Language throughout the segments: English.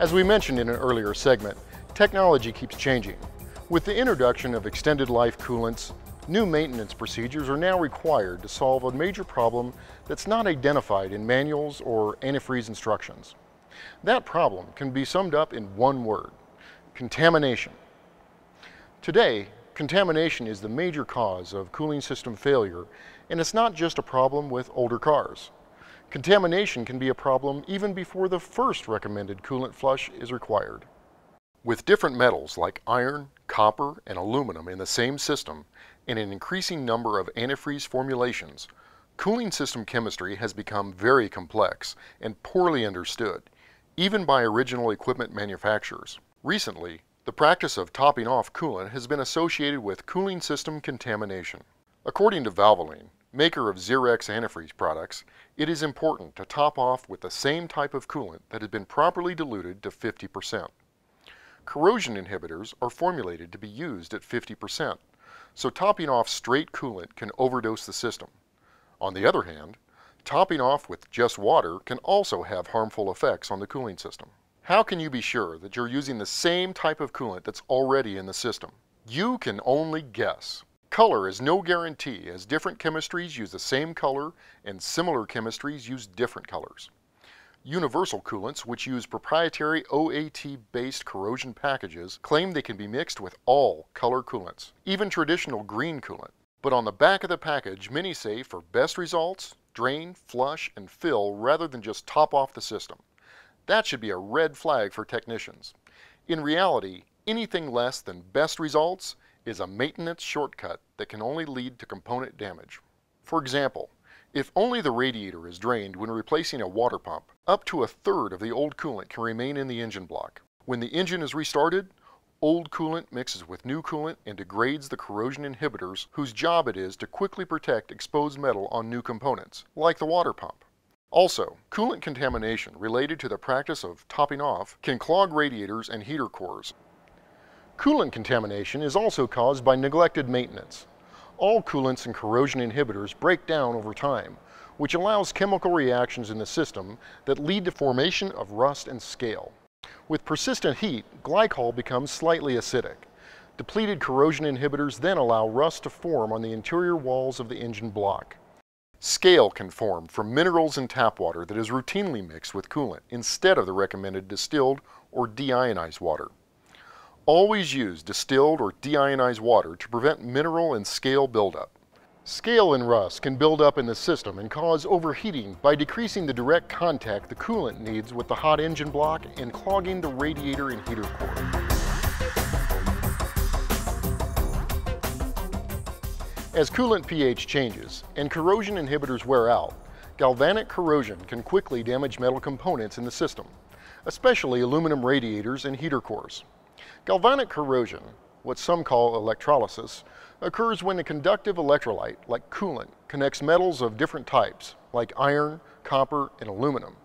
As we mentioned in an earlier segment, technology keeps changing. With the introduction of extended life coolants, new maintenance procedures are now required to solve a major problem that's not identified in manuals or antifreeze instructions. That problem can be summed up in one word, contamination. Today, contamination is the major cause of cooling system failure, and it's not just a problem with older cars. Contamination can be a problem even before the first recommended coolant flush is required. With different metals like iron, copper, and aluminum in the same system, and an increasing number of antifreeze formulations, cooling system chemistry has become very complex and poorly understood, even by original equipment manufacturers. Recently, the practice of topping off coolant has been associated with cooling system contamination. According to Valvoline, maker of Zerex antifreeze products, it is important to top off with the same type of coolant that has been properly diluted to 50%. Corrosion inhibitors are formulated to be used at 50%, so topping off straight coolant can overdose the system. On the other hand, topping off with just water can also have harmful effects on the cooling system. How can you be sure that you're using the same type of coolant that's already in the system? You can only guess. Color is no guarantee as different chemistries use the same color and similar chemistries use different colors. Universal coolants, which use proprietary OAT-based corrosion packages, claim they can be mixed with all color coolants, even traditional green coolant. But on the back of the package, many say for best results, drain, flush, and fill rather than just top off the system. That should be a red flag for technicians. In reality, anything less than best results is a maintenance shortcut that can only lead to component damage. For example, if only the radiator is drained when replacing a water pump, up to a third of the old coolant can remain in the engine block. When the engine is restarted, old coolant mixes with new coolant and degrades the corrosion inhibitors whose job it is to quickly protect exposed metal on new components, like the water pump. Also, coolant contamination related to the practice of topping off can clog radiators and heater cores. Coolant contamination is also caused by neglected maintenance all coolants and corrosion inhibitors break down over time, which allows chemical reactions in the system that lead to formation of rust and scale. With persistent heat, glycol becomes slightly acidic. Depleted corrosion inhibitors then allow rust to form on the interior walls of the engine block. Scale can form from minerals in tap water that is routinely mixed with coolant instead of the recommended distilled or deionized water. Always use distilled or deionized water to prevent mineral and scale buildup. Scale and rust can build up in the system and cause overheating by decreasing the direct contact the coolant needs with the hot engine block and clogging the radiator and heater core. As coolant pH changes and corrosion inhibitors wear out, galvanic corrosion can quickly damage metal components in the system, especially aluminum radiators and heater cores. Galvanic corrosion, what some call electrolysis, occurs when a conductive electrolyte, like coolant, connects metals of different types, like iron, copper, and aluminum.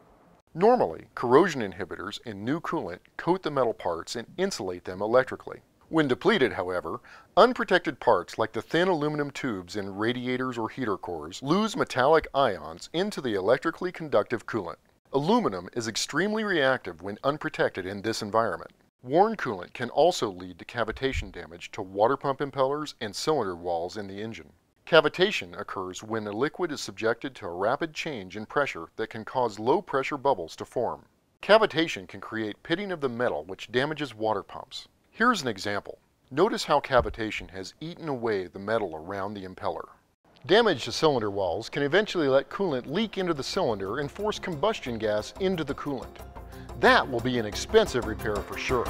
Normally, corrosion inhibitors in new coolant coat the metal parts and insulate them electrically. When depleted, however, unprotected parts like the thin aluminum tubes in radiators or heater cores lose metallic ions into the electrically conductive coolant. Aluminum is extremely reactive when unprotected in this environment. Worn coolant can also lead to cavitation damage to water pump impellers and cylinder walls in the engine. Cavitation occurs when a liquid is subjected to a rapid change in pressure that can cause low pressure bubbles to form. Cavitation can create pitting of the metal which damages water pumps. Here's an example. Notice how cavitation has eaten away the metal around the impeller. Damage to cylinder walls can eventually let coolant leak into the cylinder and force combustion gas into the coolant. That will be an expensive repair for sure.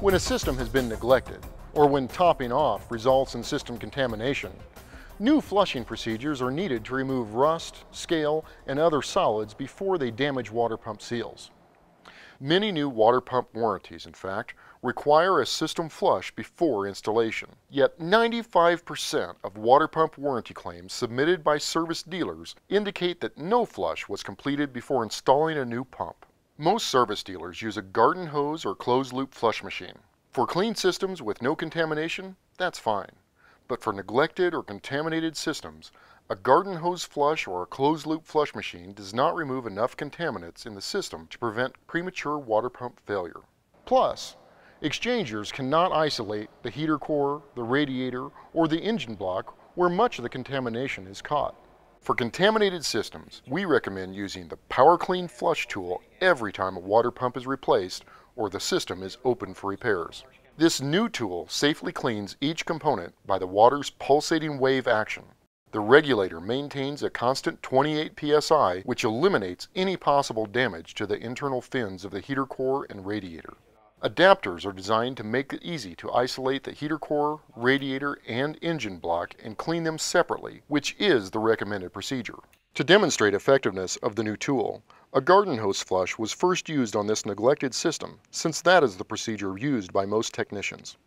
When a system has been neglected, or when topping off results in system contamination, new flushing procedures are needed to remove rust, scale, and other solids before they damage water pump seals. Many new water pump warranties, in fact, require a system flush before installation. Yet 95% of water pump warranty claims submitted by service dealers indicate that no flush was completed before installing a new pump. Most service dealers use a garden hose or closed loop flush machine. For clean systems with no contamination, that's fine. But for neglected or contaminated systems, A garden hose flush or a closed loop flush machine does not remove enough contaminants in the system to prevent premature water pump failure. Plus, exchangers cannot isolate the heater core, the radiator, or the engine block where much of the contamination is caught. For contaminated systems, we recommend using the Power Clean Flush tool every time a water pump is replaced or the system is open for repairs. This new tool safely cleans each component by the water's pulsating wave action. The regulator maintains a constant 28 psi which eliminates any possible damage to the internal fins of the heater core and radiator. Adapters are designed to make it easy to isolate the heater core, radiator, and engine block and clean them separately, which is the recommended procedure. To demonstrate effectiveness of the new tool, a garden hose flush was first used on this neglected system, since that is the procedure used by most technicians.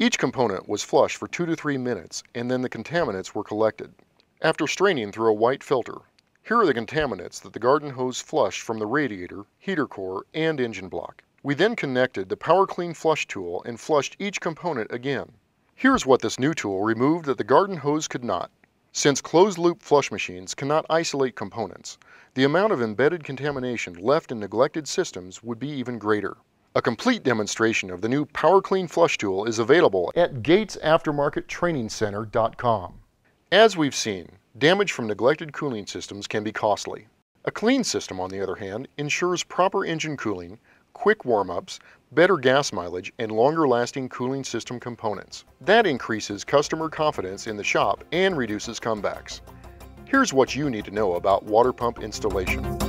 Each component was flushed for two to three minutes and then the contaminants were collected. After straining through a white filter, here are the contaminants that the garden hose flushed from the radiator, heater core, and engine block. We then connected the Power Clean Flush tool and flushed each component again. Here's what this new tool removed that the garden hose could not. Since closed-loop flush machines cannot isolate components, the amount of embedded contamination left in neglected systems would be even greater. A complete demonstration of the new Power Clean Flush tool is available at GatesAftermarketTrainingCenter.com. As we've seen, damage from neglected cooling systems can be costly. A clean system, on the other hand, ensures proper engine cooling, quick warm-ups, better gas mileage, and longer-lasting cooling system components. That increases customer confidence in the shop and reduces comebacks. Here's what you need to know about water pump installation.